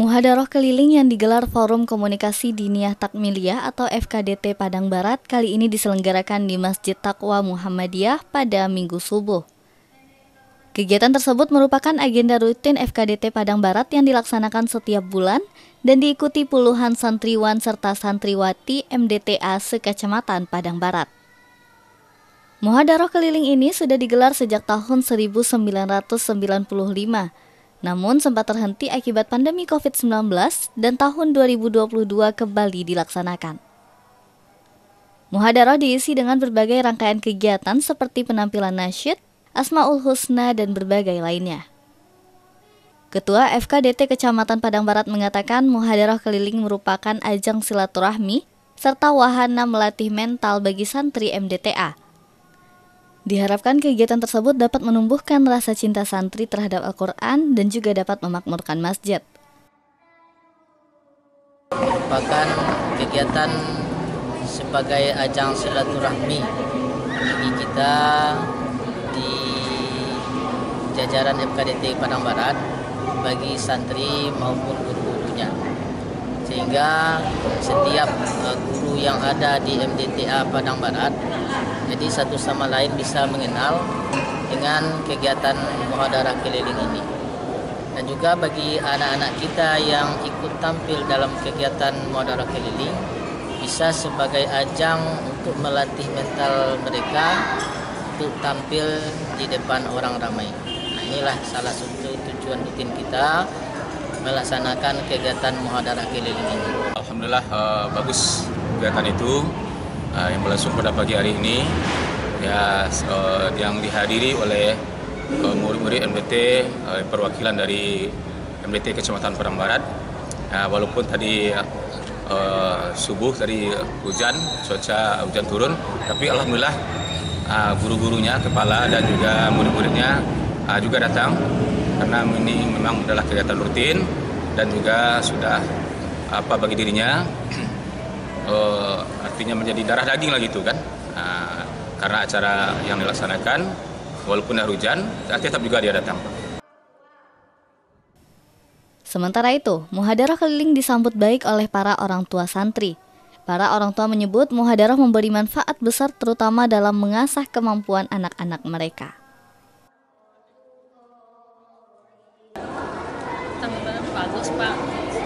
Muhadaroh keliling yang digelar Forum Komunikasi Diniyah Takmiliyah atau FKDT Padang Barat kali ini diselenggarakan di Masjid Taqwa Muhammadiyah pada Minggu subuh. Kegiatan tersebut merupakan agenda rutin FKDT Padang Barat yang dilaksanakan setiap bulan dan diikuti puluhan santriwan serta santriwati MDTA sekecamatan Padang Barat. Muhadaroh keliling ini sudah digelar sejak tahun 1995 namun sempat terhenti akibat pandemi COVID-19 dan tahun 2022 kembali dilaksanakan. Muhadaroh diisi dengan berbagai rangkaian kegiatan seperti penampilan nasyid, Asmaul Husna, dan berbagai lainnya. Ketua FKDT Kecamatan Padang Barat mengatakan muhadaroh keliling merupakan ajang silaturahmi serta wahana melatih mental bagi santri MDTA Diharapkan kegiatan tersebut dapat menumbuhkan rasa cinta santri terhadap Al-Quran dan juga dapat memakmurkan masjid. Merupakan kegiatan sebagai ajang silaturahmi bagi kita di jajaran FKDT Padang Barat bagi santri maupun guru-gurunya sehingga setiap uh, guru yang ada di MDTA Padang Barat jadi satu sama lain bisa mengenal dengan kegiatan muhadarah keliling ini. Dan juga bagi anak-anak kita yang ikut tampil dalam kegiatan muhadarah keliling bisa sebagai ajang untuk melatih mental mereka untuk tampil di depan orang ramai. Nah, inilah salah satu tujuan rutin kita melaksanakan kegiatan muhadarah keliling ini. Alhamdulillah uh, bagus kegiatan itu uh, yang berlangsung pada pagi hari ini ya uh, yang dihadiri oleh uh, murid-murid MDT uh, perwakilan dari MDT Kecamatan Padang Barat. Uh, walaupun tadi uh, subuh tadi hujan cuaca hujan turun tapi alhamdulillah uh, guru-gurunya kepala dan juga murid-muridnya uh, juga datang. Karena ini memang adalah kegiatan rutin dan juga sudah apa bagi dirinya uh, artinya menjadi darah daging lah gitu kan uh, karena acara yang dilaksanakan walaupun ada hujan tetap juga dia datang Sementara itu, muhadarah keliling disambut baik oleh para orang tua santri. Para orang tua menyebut muhadarah memberi manfaat besar terutama dalam mengasah kemampuan anak-anak mereka. Bagus, Pak.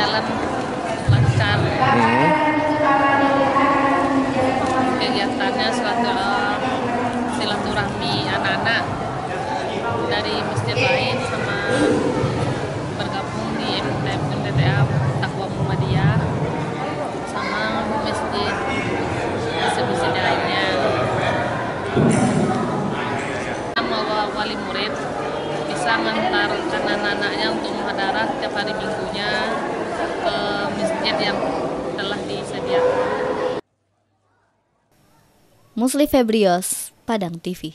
Jalan lancar hmm. kegiatannya suatu uh, silaturahmi anak-anak dari masjid lain sama bergabung di MTTA Takwa Muhammadiyah sama masjid masjid lainnya wali murid bisa mengantarkan anak-anaknya untuk muhadarah tiap hari minggunya masjid yang telah disediakan. Musli Febrios, Padang TV.